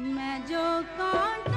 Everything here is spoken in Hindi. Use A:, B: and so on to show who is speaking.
A: मैं जो कांट